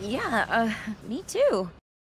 Yeah, uh, me too.